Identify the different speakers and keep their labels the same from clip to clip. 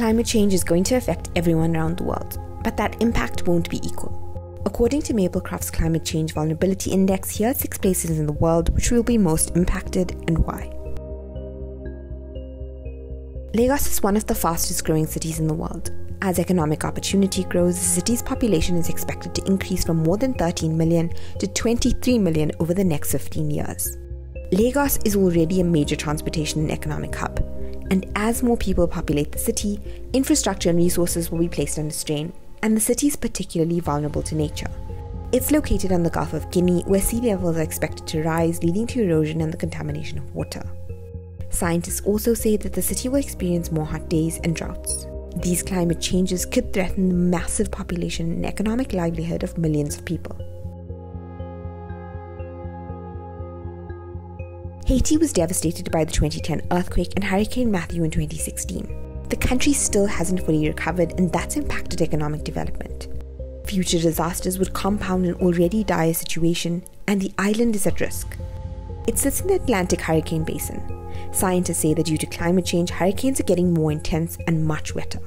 Speaker 1: Climate change is going to affect everyone around the world, but that impact won't be equal. According to Maplecroft's Climate Change Vulnerability Index, here are six places in the world which will be most impacted and why. Lagos is one of the fastest growing cities in the world. As economic opportunity grows, the city's population is expected to increase from more than 13 million to 23 million over the next 15 years. Lagos is already a major transportation and economic hub, and as more people populate the city, infrastructure and resources will be placed under strain, and the city is particularly vulnerable to nature. It's located on the Gulf of Guinea, where sea levels are expected to rise, leading to erosion and the contamination of water. Scientists also say that the city will experience more hot days and droughts. These climate changes could threaten the massive population and economic livelihood of millions of people. Haiti was devastated by the 2010 earthquake and Hurricane Matthew in 2016. The country still hasn't fully recovered, and that's impacted economic development. Future disasters would compound an already dire situation, and the island is at risk. It sits in the Atlantic Hurricane Basin. Scientists say that due to climate change, hurricanes are getting more intense and much wetter.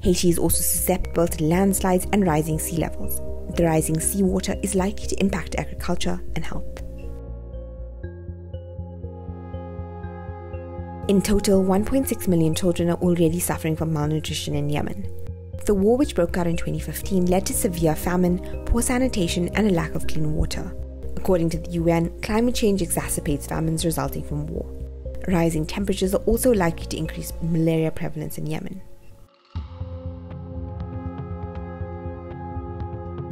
Speaker 1: Haiti is also susceptible to landslides and rising sea levels. The rising seawater is likely to impact agriculture and health. In total, 1.6 million children are already suffering from malnutrition in Yemen. The war, which broke out in 2015, led to severe famine, poor sanitation, and a lack of clean water. According to the UN, climate change exacerbates famines resulting from war. Rising temperatures are also likely to increase malaria prevalence in Yemen.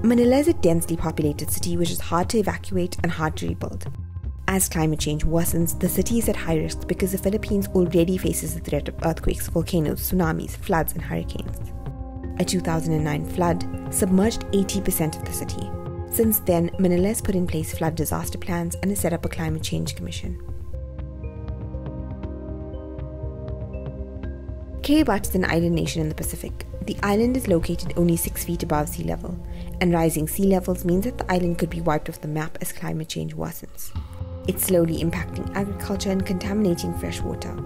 Speaker 1: Manila is a densely populated city which is hard to evacuate and hard to rebuild. As climate change worsens, the city is at high risk because the Philippines already faces the threat of earthquakes, volcanoes, tsunamis, floods, and hurricanes. A 2009 flood submerged 80% of the city. Since then, Manila has put in place flood disaster plans and has set up a climate change commission. Kiribati is an island nation in the Pacific. The island is located only 6 feet above sea level, and rising sea levels means that the island could be wiped off the map as climate change worsens. It's slowly impacting agriculture and contaminating fresh water.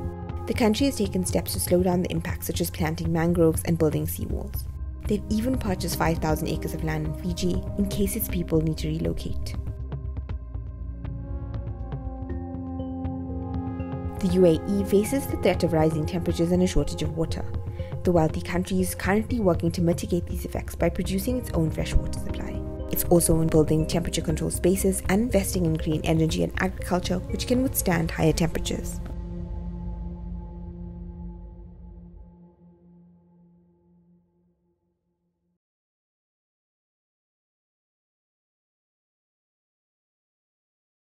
Speaker 1: The country has taken steps to slow down the impacts, such as planting mangroves and building seawalls. They've even purchased 5,000 acres of land in Fiji in case its people need to relocate. The UAE faces the threat of rising temperatures and a shortage of water. The wealthy country is currently working to mitigate these effects by producing its own freshwater supply. It's also in building temperature controlled spaces and investing in green energy and agriculture which can withstand higher temperatures.